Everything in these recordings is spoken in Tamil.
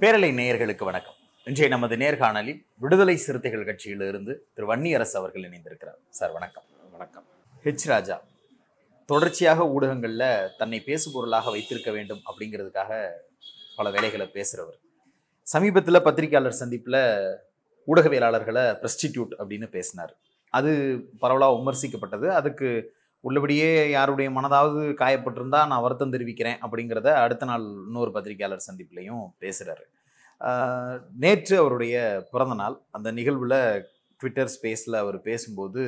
பேரலை நேயர்களுக்கு வணக்கம். இன்றைய நமது நேர்காணலில் விடுதலை சிறுத்தைகள் கட்சியிலிருந்து திரு வன்னியரசு அவர்கள் இணைந்திருக்கிறார். சார் வணக்கம். வணக்கம். ஹெச் ராஜா தொடர்ச்சியாக ஊடகங்களில் தன்னை பேசுபொருளாக வைத்திருக்க வேண்டும் அப்படிங்கிறதுக்காக பல வேலைகளை பேசுகிறவர் சமீபத்தில் பத்திரிகையாளர் சந்திப்பில் ஊடகவியலாளர்களை பிரஸ்டிடியூட் அப்படின்னு பேசினார். அது பரவலாக விமர்சிக்கப்பட்டது. அதுக்கு உள்ளபடியே யாருடைய மனதாவது காயப்பட்டிருந்தா நான் வருத்தம் தெரிவிக்கிறேன் அப்படிங்கிறத அடுத்த நாள் இன்னொரு பத்திரிகையாளர் சந்திப்புலையும் பேசுகிறாரு நேற்று அவருடைய பிறந்த நாள். அந்த நிகழ்வில் ட்விட்டர் ஸ்பேஸில் அவர் பேசும்போது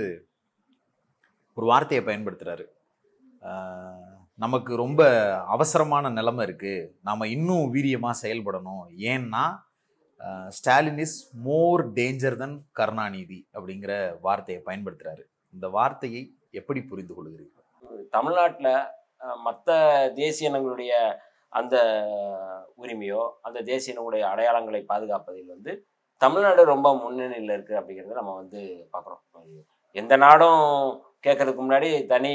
ஒரு வார்த்தையை பயன்படுத்துகிறாரு நமக்கு ரொம்ப அவசரமான நிலைமை இருக்குது நாம் இன்னும் வீரியமாக செயல்படணும். ஏன்னா Stalin is more danger than Karunanidhi அப்படிங்கிற வார்த்தையை பயன்படுத்துகிறாரு இந்த வார்த்தையை எப்படி புரிந்து கொள்கிறீர்கள் தமிழ்நாட்டில் மற்ற தேசிய இனங்களுடைய அந்த உரிமையோ அந்த தேசிய இனங்களுடைய அடையாளங்களை பாதுகாப்பதில் வந்து தமிழ்நாடு ரொம்ப முன்னணியில் இருக்குது அப்படிங்கிறத நம்ம வந்து பார்க்குறோம். எந்த நாடும் கேட்கறதுக்கு முன்னாடி தனி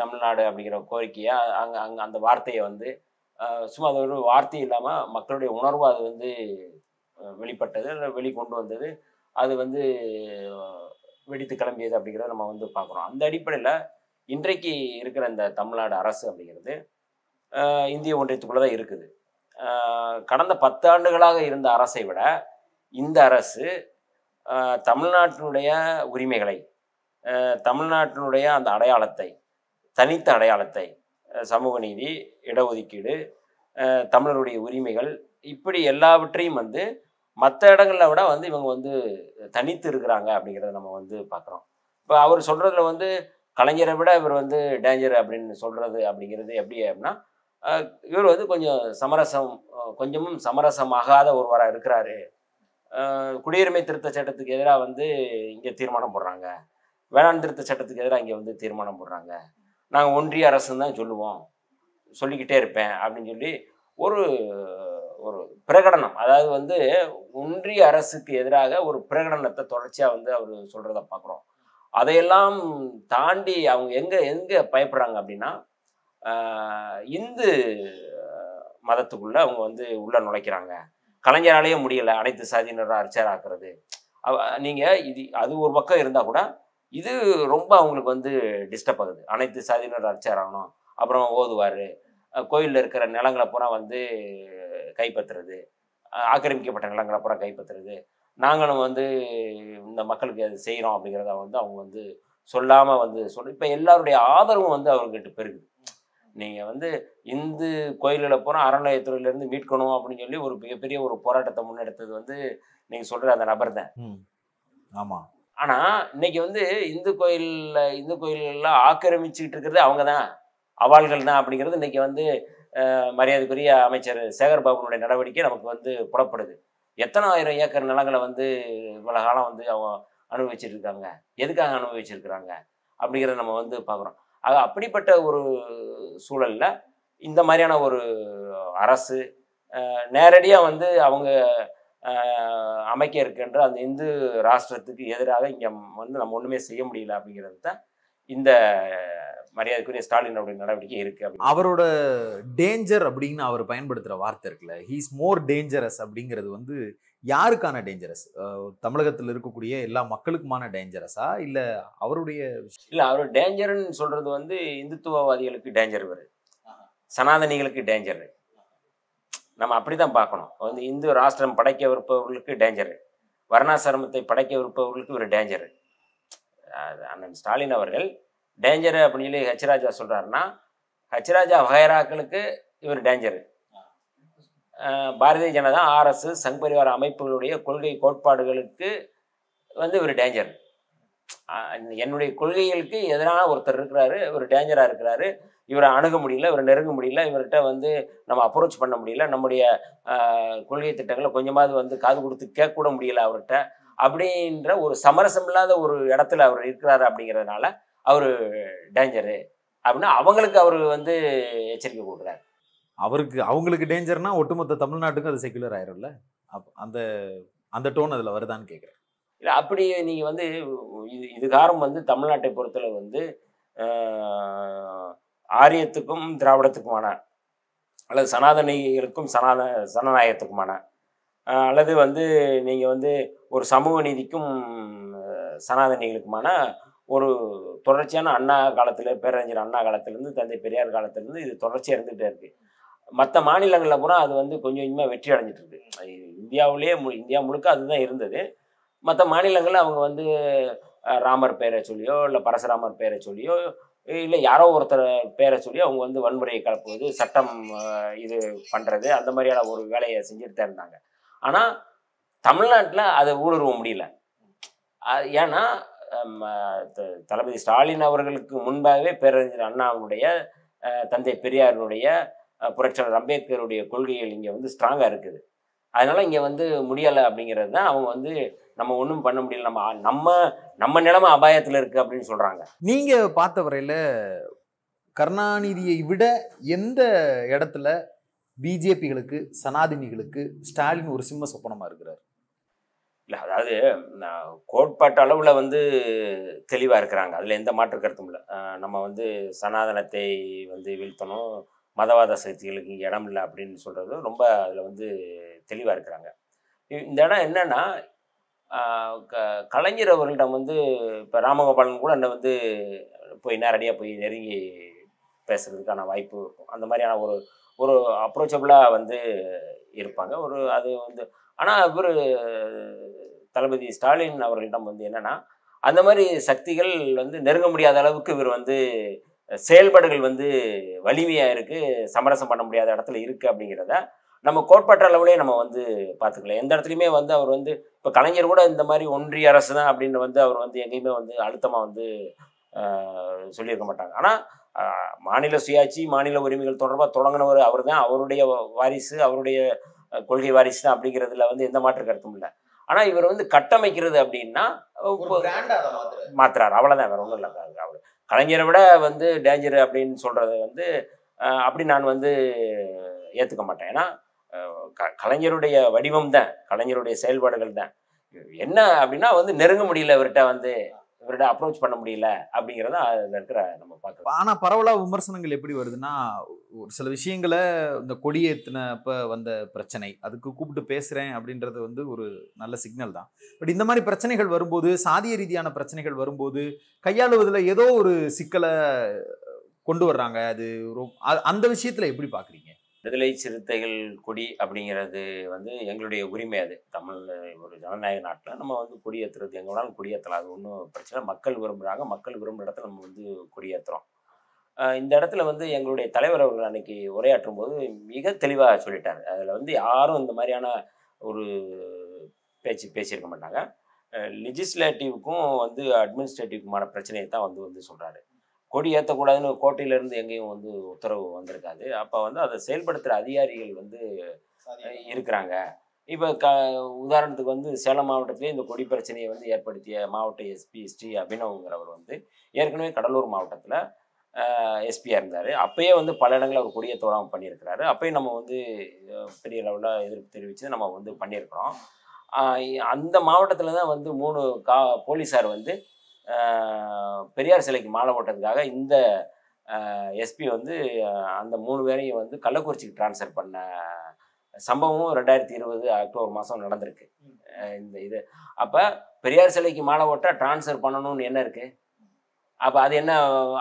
தமிழ்நாடு அப்படிங்கிற கோரிக்கையை அங்கே அங்கே அந்த வார்த்தையை வந்து சும்மா அது ஒரு வார்த்தை இல்லாமல் மக்களுடைய உணர்வு அது வந்து வெளிப்பட்டது வெளிக்கொண்டு வந்தது. அது வந்து வெடித்து கிளம்பியது அப்படிங்கிறத நம்ம வந்து பார்க்குறோம். அந்த அடிப்படையில் இன்றைக்கு இருக்கிற இந்த தமிழ்நாடு அரசு அப்படிங்கிறது இந்திய ஒன்றியத்துக்குள்ளே தான் இருக்குது. கடந்த பத்தாண்டுகளாக இருந்த அரசை விட இந்த அரசு தமிழ்நாட்டினுடைய உரிமைகளை தமிழ்நாட்டினுடைய அந்த அடையாளத்தை தனித்த அடையாளத்தை சமூக நீதி இடஒதுக்கீடு தமிழருடைய உரிமைகள் இப்படி எல்லாவற்றையும் வந்து மற்ற இடங்களை விட வந்து இவங்க வந்து தனித்து இருக்கிறாங்க அப்படிங்கிறத நம்ம வந்து பார்க்குறோம் இப்போ அவர் சொல்கிறதுல வந்து கலைஞரை விட இவர் வந்து டேஞ்சர் அப்படின்னு சொல்கிறது அப்படிங்கிறது எப்படி அப்படின்னா இவர் வந்து கொஞ்சம் சமரசம் கொஞ்சமும் சமரசமாகாத ஒருவராக இருக்கிறாரு. குடியுரிமை திருத்த சட்டத்துக்கு எதிராக வந்து இங்கே தீர்மானம் போடுறாங்க. வேளாண் திருத்த சட்டத்துக்கு எதிராக இங்கே வந்து தீர்மானம் போடுறாங்க. நாங்கள் ஒன்றிய அரசுன்னு தான் சொல்லுவோம். சொல்லிக்கிட்டே இருப்பேன் அப்படின்னு சொல்லி ஒரு ஒரு பிரகடனம். அதாவது வந்து ஒன்றிய அரசுக்கு எதிராக ஒரு பிரகடனத்தை தொடர்ச்சியாக வந்து அவர் சொல்கிறத பார்க்குறோம் அதையெல்லாம் தாண்டி அவங்க எங்கே எங்கே பயப்படுறாங்க அப்படின்னா இந்து மதத்துக்குள்ளே அவங்க வந்து உள்ளே நுழைக்கிறாங்க. கலைஞராலேயே முடியலை அனைத்து சாதியினராக அர்ச்சர் ஆக்குறது நீங்கள் இது அது ஒரு பக்கம் இருந்தால் கூட இது ரொம்ப அவங்களுக்கு வந்து டிஸ்டர்ப் ஆகுது. அனைத்து சாதியினர் அர்ச்சர் ஆகணும் அப்புறம் ஓதுவார். கோயிலில் இருக்கிற நிலங்களை பூரா வந்து கைப்பற்றுறது. ஆக்கிரமிக்கப்பட்ட நிலங்களை பூரா கைப்பற்றுறது. நாங்களும் வந்து இந்த மக்களுக்கு அது செய்கிறோம் அப்படிங்கிறத வந்து அவங்க வந்து சொல்லாமல் வந்து சொல்லி இப்போ எல்லாருடைய ஆதரவும் வந்து அவர்கிட்ட பெருகுது. நீங்கள் வந்து இந்து கோயில்களை பூரா அறநிலையத்துறையிலேருந்து மீட்கணும் அப்படின்னு சொல்லி ஒரு மிகப்பெரிய ஒரு போராட்டத்தை முன்னெடுத்தது வந்து நீங்கள் சொல்கிற அந்த நபர் தான். ஆமாம் ஆனால் இன்னைக்கு வந்து இந்து கோயிலில் இந்து கோயில்கள்லாம் ஆக்கிரமிச்சுக்கிட்டு இருக்கிறது அவங்க தான். அவாள்கள் தான் அப்படிங்கிறது இன்னைக்கு வந்து மரியாதைக்குரிய அமைச்சர் சேகர் பாபுனுடைய நடவடிக்கை நமக்கு வந்து புலப்படுது. எத்தனை ஆயிரம் ஏக்கர் நிலங்களை வந்து இவ்வளோ காலம் வந்து அவங்க அனுபவிச்சிருக்காங்க? இருக்காங்க எதுக்காக அனுபவிச்சிருக்கிறாங்க? அப்படிங்கிறத நம்ம வந்து பார்க்குறோம். ஆக அப்படிப்பட்ட ஒரு சூழலில் இந்த மாதிரியான ஒரு அரசு நேரடியாக வந்து அவங்க அமைக்க இருக்கின்ற அந்த இந்து ராஷ்டிரத்துக்கு எதிராக இங்கே வந்து நம்ம ஒன்றுமே செய்ய முடியல அப்படிங்கிறது தான் இந்த மரியாதைக்குரிய ஸ்டாலினுடைய நடவடிக்கை இருக்குது அப்படி அவரோட டேஞ்சர் அப்படின்னு அவர் பயன்படுத்துகிற வார்த்தை இருக்குல்ல ஹீஸ் மோர் டேஞ்சரஸ் அப்படிங்கிறது வந்து யாருக்கான டேஞ்சரஸ் தமிழகத்தில் இருக்கக்கூடிய எல்லா மக்களுக்குமான டேஞ்சரஸா இல்லை அவருடைய இல்லை அவர் டேஞ்சர்னு சொல்கிறது வந்து இந்துத்துவவாதிகளுக்கு டேஞ்சர் வருது சனாதனிகளுக்கு டேஞ்சர் நம்ம அப்படி தான் பார்க்கணும். வந்து இந்து ராஷ்டிரம் படைக்க விருப்பவர்களுக்கு டேஞ்சரு வர்ணாசிரமத்தை படைக்க விருப்பவர்களுக்கு ஒரு டேஞ்சரு அண்ணன் ஸ்டாலின் அவர்கள் டேஞ்சரு அப்படின்னு சொல்லி ஹச்ராஜா சொல்கிறாருன்னா ஹச்ராஜா வகைராக்களுக்கு இவர் டேஞ்சரு பாரதிய ஜனதா ஆர்எஸ் சங் பரிவார அமைப்புகளுடைய கொள்கை கோட்பாடுகளுக்கு வந்து இவர் டேஞ்சர் என்னுடைய கொள்கைகளுக்கு எதிரான ஒருத்தர் இருக்கிறாரு இவர் டேஞ்சராக இருக்கிறாரு இவரை அணுக முடியல இவரை நெருங்க முடியல இவர்கிட்ட வந்து நம்ம அப்ரோச் பண்ண முடியல நம்முடைய கொள்கை திட்டங்களை கொஞ்சமாவது வந்து காது கொடுத்து கேட்கக்கூட முடியல அவர்கிட்ட அப்படின்ற ஒரு சமரசம் இல்லாத ஒரு இடத்துல அவர் இருக்கிறாரு அப்படிங்கிறதுனால அவர் டேஞ்சரு அப்படின்னு அவங்களுக்கு அவர் வந்து எச்சரிக்கை கொடுக்குறாரு. அவருக்கு அவங்களுக்கு டேஞ்சர்னா ஒட்டுமொத்த தமிழ்நாட்டுக்கும் அது செக்குலர் ஆயிரும்ல? அப் அந்த அந்த டோன் அதில் வருதான்னு கேட்குறேன் இல்லை அப்படி நீங்கள் வந்து இது இதுகாரம் வந்து தமிழ்நாட்டை பொறுத்தளவு வந்து ஆரியத்துக்கும் திராவிடத்துக்குமான அல்லது சனாதனிகளுக்கும் சனாத சனநாயகத்துக்குமான அல்லது வந்து நீங்கள் வந்து ஒரு சமூக நீதிக்கும் சனாதனிகளுக்குமான ஒரு தொடர்ச்சியான அண்ணா காலத்தில் பேரறிஞர் அண்ணா காலத்திலேருந்து தந்தை பெரியார் காலத்திலேருந்து இது தொடர்ச்சியாக இருந்துகிட்டே இருக்குது மற்ற மாநிலங்களில் பூரா அது வந்து கொஞ்சம் கொஞ்சமாக வெற்றி அடைஞ்சிட்டு இருக்கு. இந்தியாவிலேயே மு இந்தியா முழுக்க அதுதான் இருந்தது. மற்ற மாநிலங்களில் அவங்க வந்து ராமர் பேரை சொல்லியோ இல்லை பரசுராமர் பேரை சொல்லியோ இல்லை யாரோ ஒருத்தர் பேரை சொல்லி அவங்க வந்து வன்முறையை கலப்புவது சட்டம் இது பண்ணுறது அந்த மாதிரியான ஒரு வேலையை செஞ்சுட்டு இருந்தாங்க. ஆனால் தமிழ்நாட்டில் அதை ஊடுருவ முடியல. அது ஏன்னா தளபதி ஸ்டாலின் அவர்களுக்கு முன்பாகவே பேரறிஞர் அண்ணாவுடைய தந்தை பெரியாருடைய புரட்சியாளர் அம்பேத்கருடைய கொள்கைகள் இங்கே வந்து ஸ்ட்ராங்காக இருக்குது. அதனால் இங்கே வந்து முடியலை அப்படிங்கிறது தான் அவங்க வந்து நம்ம ஒன்றும் பண்ண முடியல நம்ம நம்ம நம்ம நிலைமை அபாயத்தில் இருக்குது அப்படின்னு சொல்கிறாங்க நீங்கள் பார்த்த வரையில் கருணாநிதியை விட எந்த இடத்துல பிஜேபிகளுக்கு சனாதினிகளுக்கு ஸ்டாலின் ஒரு சிம்ம சொப்பனமாக இருக்கிறார்? இல்லை அதாவது கோட்பாட்டு அளவில் வந்து தெளிவாக இருக்கிறாங்க. அதில் எந்த மாற்று கருத்தும் இல்லை. நம்ம வந்து சனாதனத்தை வந்து வீழ்த்தணும் மதவாத சக்திகளுக்கு இங்கே இடம் இல்லை அப்படின்னு சொல்கிறது ரொம்ப அதில் வந்து தெளிவாக இருக்கிறாங்க. இந்த இடம் என்னென்னா க- கலைஞர் அவர்களிடம் வந்து இப்போ ராமகோபாலன் கூட என்னை வந்து போய் நேரடியாக போய் நெருங்கி பேசுகிறதுக்கான வாய்ப்பு இருக்கும். அந்த மாதிரியான ஒரு ஒரு அப்ரோச்சபிளாக வந்து இருப்பாங்க. ஒரு அது வந்து ஆனால் இவர் தளபதி ஸ்டாலின் அவர்களிடம் வந்து என்னென்னா அந்த மாதிரி சக்திகள் வந்து நெருங்க முடியாத அளவுக்கு இவர் வந்து செயல்பாடுகள் வந்து வலிமையாக இருக்குது சமரசம் பண்ண முடியாத இடத்துல இருக்குது அப்படிங்கிறத நம்ம கோட்பாட்டு அளவுலேயே நம்ம வந்து பார்த்துக்கலாம். எந்த இடத்துலையுமே வந்து அவர் வந்து இப்போ கலைஞர் கூட இந்த மாதிரி ஒன்றிய அரசு தான் அப்படின்னு வந்து அவர் வந்து எங்கேயுமே வந்து அழுத்தமாக வந்து சொல்லியிருக்க மாட்டாங்க. ஆனால் மாநில சுயாட்சி மாநில உரிமைகள் தொடர்பாக தொடங்கினவர் அவர் தான் அவருடைய வாரிசு அவருடைய கொள்கை வாரிசு தான் அப்படிங்கிறதுல வந்து எந்த மாற்று கருத்தும் இல்லை. ஆனால் இவர் வந்து கட்டமைக்கிறது அப்படின்னா மாத்துறாரு. அவ்வளோதான் வேற ஒன்றும் இல்லை. அவர் கலைஞரை விட வந்து டேஞ்சர் அப்படின்னு சொல்றது வந்து அப்படி நான் வந்து ஏற்றுக்க மாட்டேன். ஏன்னா க- கலைஞருடைய வடிவம் தான். கலைஞருடைய செயல்பாடுகள் தான். என்ன அப்படின்னா வந்து நெருங்க முடியல இவர்கிட்ட வந்து. இவரோட அப்ரோச் பண்ண முடியல அப்படிங்கிறத அதில் இருக்கிற நம்ம பார்க்கலாம் ஆனால் பரவலாக விமர்சனங்கள் எப்படி வருதுன்னா ஒரு சில விஷயங்களை இந்த கொடியேத்தினப்ப வந்த பிரச்சனை அதுக்கு கூப்பிட்டு பேசுகிறேன் அப்படின்றது வந்து ஒரு நல்ல சிக்னல் தான். பட் இந்த மாதிரி பிரச்சனைகள் வரும்போது சாதிய ரீதியான பிரச்சனைகள் வரும்போது கையாளுவதில் ஏதோ ஒரு சிக்கலை கொண்டு வர்றாங்க. அது ரொ- அந்த விஷயத்தில் எப்படி பார்க்குறீங்க? விடுதலை சிறுத்தைகள் கொடி அப்படிங்கிறது வந்து எங்களுடைய உரிமை அது. தமிழ் ஒரு ஜனநாயக நாட்டில் நம்ம வந்து கொடியேற்றுறது எங்கே வேணாலும் கொடியேற்றலாம் அது ஒன்றும் பிரச்சனை மக்கள் விரும்புகிறாங்க மக்கள் விரும்புகிற இடத்துல நம்ம வந்து கொடியேற்றுறோம் இந்த இடத்துல வந்து எங்களுடைய தலைவர் அவர்கள் அன்னைக்கு உரையாற்றும் போது மிக தெளிவாக சொல்லிட்டார். அதில் வந்து யாரும் இந்த மாதிரியான ஒரு பேச்சு பேசியிருக்க மாட்டாங்க. லெஜிஸ்லேட்டிவ்க்கும் வந்து அட்மினிஸ்ட்ரேட்டிவ்க்குமான பிரச்சனையை தான் வந்து வந்து சொல்கிறாரு கொடி ஏற்றக்கூடாதுன்னு கோட்டையிலேருந்து எங்கேயும் வந்து உத்தரவு வந்திருக்காது. அப்போ வந்து அதை செயல்படுத்துகிற அதிகாரிகள் வந்து இருக்கிறாங்க. இப்போ க உதாரணத்துக்கு வந்து சேலம் மாவட்டத்திலே இந்த கொடி பிரச்சனையை வந்து ஏற்படுத்திய மாவட்ட எஸ்பி ஸ்ரீ அபினவ்ங்கிறவர் வந்து ஏற்கனவே கடலூர் மாவட்டத்தில் எஸ்பியாக இருந்தார். அப்பயே வந்து பல இடங்களில் அவர் கொடியை தோறாமல் பண்ணியிருக்கிறாரு. அப்பயும் நம்ம வந்து பெரிய லெவலில் எதிர்ப்பு தெரிவித்து நம்ம வந்து பண்ணியிருக்கிறோம். அந்த மாவட்டத்தில் தான் வந்து மூணு கா போலீஸார் வந்து பெரியார் சிலைக்கு மாலை போட்டதுக்காக இந்த எஸ்பி வந்து அந்த மூணு பேரையும் வந்து கள்ளக்குறிச்சிக்கு ட்ரான்ஸ்ஃபர் பண்ண சம்பவமும் ரெண்டாயிரத்தி இருபது அக்டோபர் மாதம் நடந்திருக்கு. இந்த இது. அப்போ பெரியார் சிலைக்கு மாலை போட்டால் ட்ரான்ஸ்ஃபர் பண்ணணும்னு என்ன இருக்குது அப்போ அது என்ன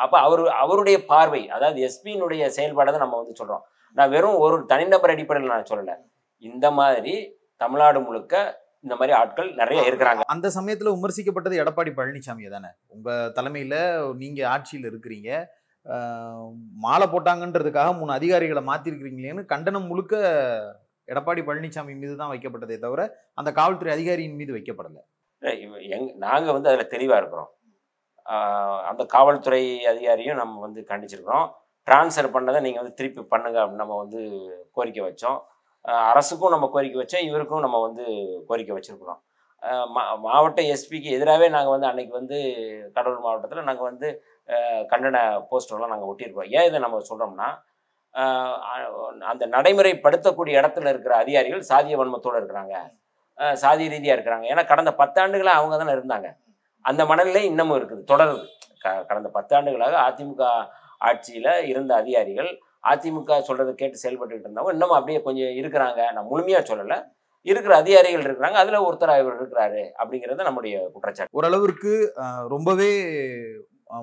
அப்போ அவர் அவருடைய பார்வை அதாவது எஸ்பியினுடைய செயல்பாடை தான் நம்ம வந்து சொல்கிறோம் நான் வெறும் ஒரு தனிநபர் அடிப்படையில் நான் சொல்லலை. இந்த மாதிரி தமிழ்நாடு முழுக்க இந்த மாதிரி ஆட்கள் நிறைய இருக்கிறாங்க. அந்த சமயத்துல விமர்சிக்கப்பட்டது எடப்பாடி பழனிசாமி தானே. உங்க தலைமையில நீங்க ஆட்சியில் இருக்கிறீங்க. மாலை போட்டாங்கன்றதுக்காக மூணு அதிகாரிகளை மாத்திருக்கிறீங்களேன்னு கண்டனம் முழுக்க எடப்பாடி பழனிசாமி மீது தான் வைக்கப்பட்டதே தவிர அந்த காவல்துறை அதிகாரியின் மீது வைக்கப்படல. எங் நாங்கள் வந்து அதில் தெளிவாக இருக்கிறோம். அந்த காவல்துறை அதிகாரியும் நம்ம வந்து கண்டிச்சிருக்கிறோம். ட்ரான்ஸ்ஃபர் பண்ணதை நீங்கள் வந்து திருப்பி பண்ணுங்க நம்ம வந்து கோரிக்கை வச்சோம். அரசுக்கும் நம்ம கோரிக்கை வச்சோம் இவருக்கும் நம்ம வந்து கோரிக்கை வச்சுருக்கிறோம். மா மாவட்ட எஸ்பிக்கு எதிராகவே நாங்கள் வந்து அன்னைக்கு வந்து கடலூர் மாவட்டத்தில் நாங்கள் வந்து கண்டன போஸ்டர்லாம் நாங்கள் ஒட்டியிருக்கோம் ஏன் இதை நம்ம சொல்கிறோம்னா அந்த நடைமுறைப்படுத்தக்கூடிய இடத்துல இருக்கிற அதிகாரிகள் சாதிய வன்மத்தோடு இருக்கிறாங்க. சாதி ரீதியாக இருக்கிறாங்க. ஏன்னா கடந்த பத்தாண்டுகளாக அவங்க தானே இருந்தாங்க. அந்த மனநிலை இன்னமும் இருக்குது தொடருது. க கடந்த பத்தாண்டுகளாக அதிமுக ஆட்சியில் இருந்த அதிகாரிகள் அதிமுக சொல்றதை கேட்டு செயல்பட்டுக்கிட்டு இருந்தவங்க இன்னமும் அப்படியே கொஞ்சம் இருக்கிறாங்க. நான் முழுமையா சொல்லலை. இருக்கிற அதிகாரிகள் இருக்கிறாங்க. அதுல ஒருத்தர் இவர் இருக்கிறாரு அப்படிங்கிறது நம்முடைய குற்றச்சாட்டு. ஓரளவிற்கு ரொம்பவே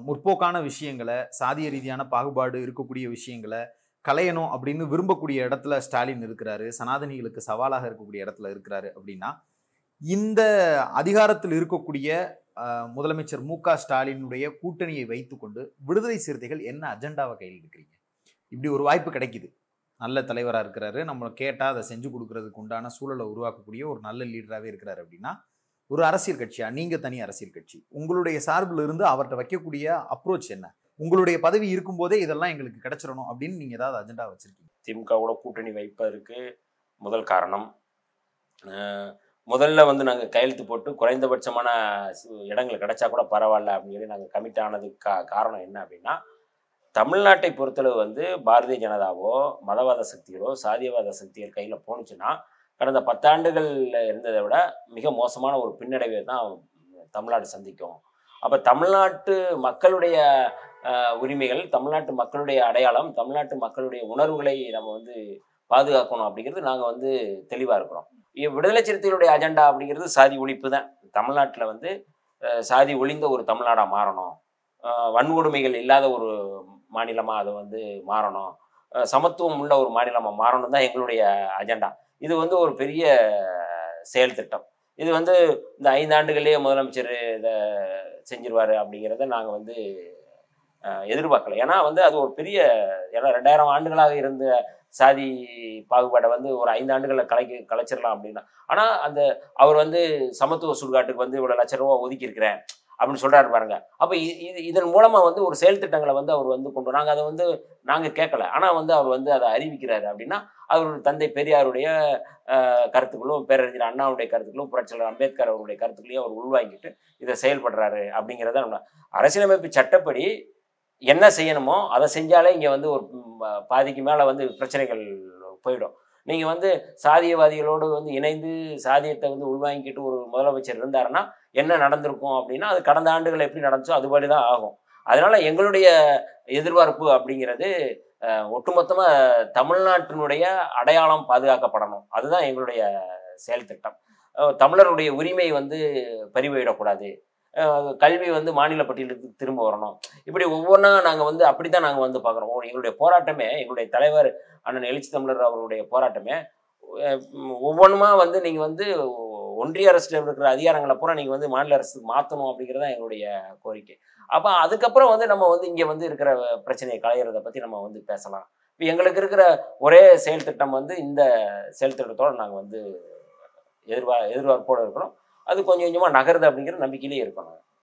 முற்போக்கான விஷயங்களை சாதிய ரீதியான பாகுபாடு இருக்கக்கூடிய விஷயங்களை கலையணும் அப்படின்னு விரும்பக்கூடிய இடத்துல ஸ்டாலின் இருக்கிறாரு. சனாதனிகளுக்கு சவாலாக இருக்கக்கூடிய இடத்துல இருக்கிறாரு அப்படின்னா இந்த அதிகாரத்தில் இருக்கக்கூடிய முதலமைச்சர் மு க ஸ்டாலினுடைய கூட்டணியை வைத்துக்கொண்டு விடுதலை சிறுத்தைகள் என்ன அஜெண்டாவை கையில் எடுக்கிறீங்க? இப்படி ஒரு வாய்ப்பு கிடைக்குது. நல்ல தலைவராக இருக்கிறாரு. நம்ம கேட்டால் அதை செஞ்சு கொடுக்கறதுக்கு உண்டான சூழலை உருவாக்கக்கூடிய ஒரு நல்ல லீடராகவே இருக்கிறாரு அப்படின்னா ஒரு அரசியல் கட்சியா? நீங்கள் தனி அரசியல் கட்சி. உங்களுடைய சார்பில் இருந்து அவர்கிட்ட வைக்கக்கூடிய அப்ரோச் என்ன? உங்களுடைய பதவி இருக்கும்போதே இதெல்லாம் எங்களுக்கு கிடைச்சிடணும் அப்படின்னு நீங்கள் ஏதாவது அஜெண்டா வச்சுருக்கீங்க? திமுகவோட கூட்டணி வைப்பதற்கு முதல் காரணம். முதல்ல வந்து நாங்கள் கையெழுத்து போட்டு குறைந்தபட்சமான இடங்கள் கிடைச்சா கூட பரவாயில்ல அப்படின்னு சொல்லி நாங்கள் கமிட் ஆனதுக்கு காரணம் என்ன அப்படின்னா தமிழ்நாட்டை பொறுத்தளவு வந்து பாரதிய ஜனதாவோ மதவாத சக்திகளோ சாதியவாத சக்திகள் கையில் போணுச்சுன்னா கடந்த பத்தாண்டுகளில் இருந்ததை விட மிக மோசமான ஒரு பின்னடைவை தான் தமிழ்நாடு சந்திக்கும். அப்போ தமிழ்நாட்டு மக்களுடைய உரிமைகள் தமிழ்நாட்டு மக்களுடைய அடையாளம் தமிழ்நாட்டு மக்களுடைய உணர்வுகளை நம்ம வந்து பாதுகாக்கணும் அப்படிங்கிறது நாங்கள் வந்து தெளிவாக இருக்கிறோம். விடுதலை சிறுத்தைகளுடைய அஜெண்டா அப்படிங்கிறது சாதி ஒழிப்பு தான். தமிழ்நாட்டில் வந்து சாதி ஒழிந்த ஒரு தமிழ்நாடாக மாறணும். வன்கொடுமைகள் இல்லாத ஒரு மாநிலமாக அது வந்து மாறணும். சமத்துவம் உள்ள ஒரு மாநிலமாக மாறணும் தான் எங்களுடைய அஜெண்டா. இது வந்து ஒரு பெரிய செயல் திட்டம். இது வந்து இந்த ஐந்து முதலமைச்சர் இதை செஞ்சிருவார் அப்படிங்கிறத நாங்கள் வந்து எதிர்பார்க்கல. ஏன்னா வந்து அது ஒரு பெரிய ஏன்னா ரெண்டாயிரம் ஆண்டுகளாக இருந்த சாதி பாகுபாடை வந்து ஒரு ஐந்து ஆண்டுகளில் கலைக்க கலைச்சிடலாம் அப்படின்னா. ஆனால் அந்த அவர் வந்து சமத்துவ சுடுகாட்டுக்கு வந்து இவ்வளோ லட்ச ரூபா ஒதுக்கியிருக்கிறேன். அப்படின்னு சொல்கிறாரு பாருங்க. அப்போ இது இதன் மூலமாக வந்து ஒரு செயல் திட்டங்களை வந்து அவர் வந்து கொண்டு நாங்கள் அதை வந்து நாங்கள் கேட்கல. ஆனால் வந்து அவர் வந்து அதை அறிவிக்கிறாரு அப்படின்னா அவர் தந்தை பெரியாருடைய கருத்துக்களும் பேரறிஞர் அண்ணாவுடைய கருத்துக்களும் புரட்சியாளர் அம்பேத்கர் அவருடைய கருத்துக்களையும் அவர் உள்வாங்கிட்டு இதை செயல்படுறாரு அப்படிங்கிறத நம்ம அரசியலமைப்பு சட்டப்படி என்ன செய்யணுமோ அதை செஞ்சாலே இங்கே வந்து ஒரு பாதிக்கு மேலே வந்து பிரச்சனைகள் போயிடும். நீங்கள் வந்து சாதியவாதிகளோடு வந்து இணைந்து சாதியத்தை வந்து உள்வாங்கிக்கிட்டு ஒரு முதலமைச்சர் இருந்தாருன்னா என்ன நடந்திருக்கும் அப்படின்னா அது கடந்த ஆண்டுகள் எப்படி நடந்துச்சோ அதுபடி தான் ஆகும். அதனால் எங்களுடைய எதிர்பார்ப்பு அப்படிங்கிறது ஒட்டுமொத்தமாக தமிழ்நாட்டினுடைய அடையாளம் பாதுகாக்கப்படணும். அதுதான் எங்களுடைய செயல் திட்டம். தமிழருடைய உரிமை வந்து பறிபோயிடக்கூடாது. கல்வி வந்து மாநில பட்டியலுக்கு திரும்ப வரணும். இப்படி ஒவ்வொன்றா நாங்கள் வந்து அப்படி தான் நாங்கள் வந்து பார்க்குறோம். எங்களுடைய போராட்டமே எங்களுடைய தலைவர் அண்ணன் எழுச்சி தமிழர் அவருடைய போராட்டமே ஒவ்வொன்றுமா வந்து நீங்கள் வந்து ஒன்றிய அரசில் இருக்கிற அதிகாரங்களை பூரா நீங்கள் வந்து மாநில அரசுக்கு மாற்றணும் அப்படிங்கிறது தான் எங்களுடைய கோரிக்கை. அப்போ அதுக்கப்புறம் வந்து நம்ம வந்து இங்கே வந்து இருக்கிற பிரச்சனையை களையிறத பற்றி நம்ம வந்து பேசலாம். இப்போ எங்களுக்கு இருக்கிற ஒரே செயல் திட்டம் வந்து இந்த செயல் திட்டத்தோடு நாங்கள் வந்து எதிர்பார் எதிர்பார்ப்போடு இருக்கிறோம். அது கொஞ்சம் கொஞ்சமாக நகருது அப்படிங்கிற நம்பிக்கையிலே இருக்கணும்.